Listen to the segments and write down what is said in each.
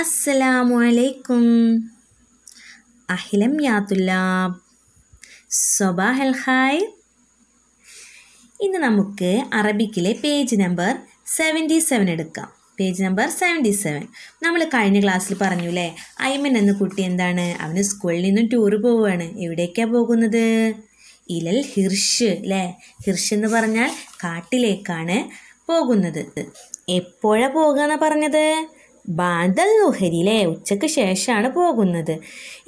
അസ്സലാമു അലൈക്കും അഹിലം യാ സൊബാഹൽ ഹായ് ഇന്ന് നമുക്ക് അറബിക്കിലെ പേജ് നമ്പർ സെവന്റി സെവൻ എടുക്കാം. Page number seventy seven. നമ്മൾ കഴിഞ്ഞ ക്ലാസ്സിൽ പറഞ്ഞു അല്ലേ ഐമൻ എന്ന കുട്ടി എന്താണ്? അവന് സ്കൂളിൽ നിന്നും ടൂർ പോവുകയാണ്. എവിടേക്കാണ് പോകുന്നത്? ഇലൽ ഹിർഷ് അല്ലേ ഹിർഷ് എന്ന് പറഞ്ഞാൽ കാട്ടിലേക്കാണ് പോകുന്നത്. എപ്പോഴാണ് പോകുക എന്നാണ് പറഞ്ഞത്? ബാദൽ ലുഹരിലെ ഉച്ചയ്ക്ക് ശേഷമാണ് പോകുന്നത്.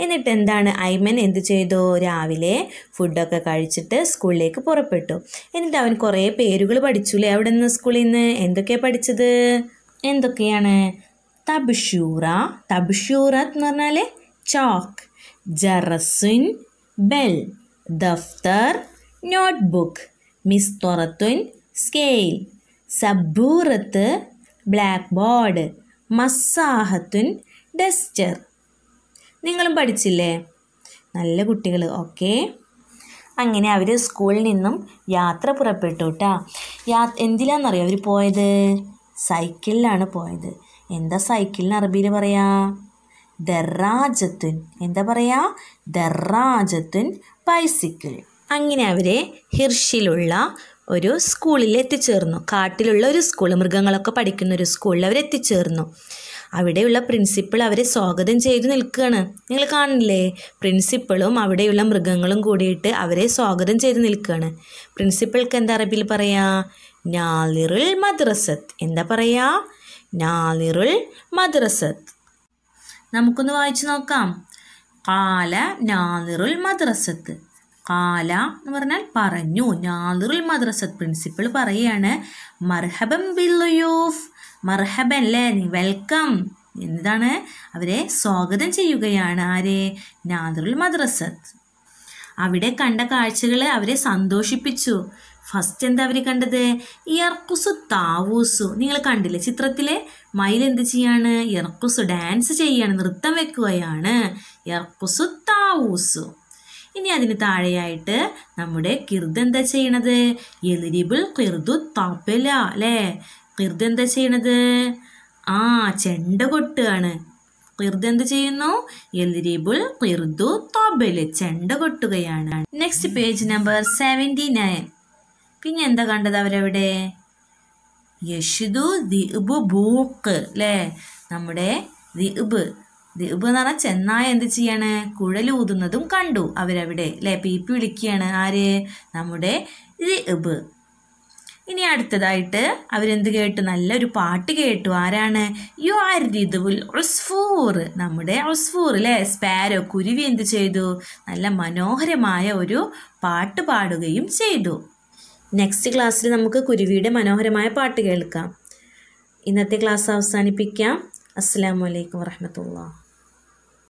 എന്നിട്ട് എന്താണ്? ഐമൻ എന്ത് ചെയ്തു? രാവിലെ ഫുഡൊക്കെ കഴിച്ചിട്ട് സ്കൂളിലേക്ക് പുറപ്പെട്ടു. എന്നിട്ട് അവൻ കുറേ പേരുകൾ പഠിച്ചുല്ലേ അവിടെ നിന്ന് സ്കൂളിൽ നിന്ന് എന്തൊക്കെയാണ് പഠിച്ചത്? എന്തൊക്കെയാണ്? തബ്ഷൂറ. തബ്ഷൂറ എന്ന് പറഞ്ഞാൽ ചോക്ക് ജറസുൻ ബെൽ ദഫ്തർ നോട്ട്ബുക്ക് മിസ്തൊറത്തുൻ സ്കെയിൽ സബ്ബൂറത്ത് ബ്ലാക്ക് ബോർഡ് മസ്സാഹത്തുൻ ഡസ്റ്റർ. നിങ്ങളും പഠിച്ചില്ലേ? നല്ല കുട്ടികൾ ഓക്കെ? അങ്ങനെ അവർ സ്കൂളിൽ നിന്നും യാത്ര പുറപ്പെട്ടു കേട്ടോ യാ എന്തിലാണെന്നറിയോ അവർ പോയത്? സൈക്കിളിലാണ് പോയത്. എന്താ സൈക്കിളിന് അറബിയിൽ പറയാ? ദറാജത്തുൻ എന്താ പറയാ? ദറാജത്തുൻ ബൈസിക്കിൾ. അങ്ങനെ അവരെ ഹിർഷിലുള്ള ഒരു സ്കൂളിൽ എത്തിച്ചേർന്നു. കാട്ടിലുള്ള ഒരു സ്കൂൾ മൃഗങ്ങളൊക്കെ പഠിക്കുന്ന ഒരു സ്കൂളിൽ അവർ എത്തിച്ചേർന്നു. അവിടെയുള്ള പ്രിൻസിപ്പിൾ അവരെ സ്വാഗതം ചെയ്തു നിൽക്കുകയാണ്. നിങ്ങൾ കാണില്ലേ പ്രിൻസിപ്പിളും അവിടെയുള്ള മൃഗങ്ങളും കൂടിയിട്ട് അവരെ സ്വാഗതം ചെയ്ത് നിൽക്കുകയാണ്. പ്രിൻസിപ്പിൾക്ക് എന്താ അറബിയിൽ പറയാ? നാലിറുൽ മദ്രസത്ത്. എന്താ പറയാ? നാലിറുൽ മദ്രസത്ത്. നമുക്കൊന്ന് വായിച്ചു നോക്കാം. കാല നാലിറുൽ മദ്രസത്ത്. കാല എന്ന് പറഞ്ഞാൽ പറഞ്ഞു. നാദറുൽ മദ്രസത്ത് പ്രിൻസിപ്പൾ പറയാണ് മർഹബൻ ബില്ലുയൂഫ് മർഹബൻ അല്ലേ വെൽക്കം എന്താണ് അവരെ സ്വാഗതം ചെയ്യുകയാണ് ആരെ? നാദറുൽ മദ്രസത്ത്. അവിടെ കണ്ട കാഴ്ചകൾ അവരെ സന്തോഷിപ്പിച്ചു. ഫസ്റ്റ് എന്താ അവർ കണ്ടത്? ഇയർക്കുസു താവൂസു. നിങ്ങൾ കണ്ടില്ലേ ചിത്രത്തിലെ? മയിൽ എന്ത് ചെയ്യാണ്? ഇയർക്കുസു ഡാൻസ് ചെയ്യാണ് നൃത്തം വെക്കുകയാണ്. ഇയർക്കുസു താവൂസു. ഇനി അതിന് താഴെയായിട്ട് നമ്മുടെ കിർദ് എന്താ ചെയ്യണത്? എലിരിബിൾ കിർദു തപ്പല അല്ലേ? കിർദ് എന്താ ചെയ്യണത്? ആ ചെണ്ട കൊട്ടുകയാണ്. കിർദ് എന്ത് ചെയ്യുന്നു? എലിരിബിൾ കിർദു തബൽ ചെണ്ട കൊട്ടുകയാണ്. Next page number seventy nine പിന്നെ എന്താ കണ്ടത് അവരവിടെ? യഷിദു ദിബ് ബൂക്ക് അല്ലേ? നമ്മുടെ ദിബ്. ദിബ് എന്ന് പറഞ്ഞാൽ ചെന്നായ എന്ത് ചെയ്യാണ്? കുഴലൂതുന്നതും കണ്ടു. അവരവിടെ അല്ലേ പീപ്പി വിളിക്കുകയാണ്. ആര്? നമ്മുടെ ദിബ് ഇനി അടുത്തതായിട്ട് അവരെന്ത് കേട്ടു? നല്ലൊരു പാട്ട് കേട്ടു. ആരാണ്? You are Didul Usfoor. നമ്മുടെ ഉസ്ഫൂർ അല്ലേ സ്പാരോ കുരുവി എന്ത് ചെയ്തു? നല്ല മനോഹരമായ ഒരു പാട്ട് പാടുകയും ചെയ്തു. നെക്സ്റ്റ് ക്ലാസ്സിൽ നമുക്ക് കുരുവിയുടെ മനോഹരമായ പാട്ട് കേൾക്കാം. ഇന്നത്തെ ക്ലാസ് അവസാനിപ്പിക്കാം. അസ്സാം വലൈക്കും വാഹമത്തുള്ള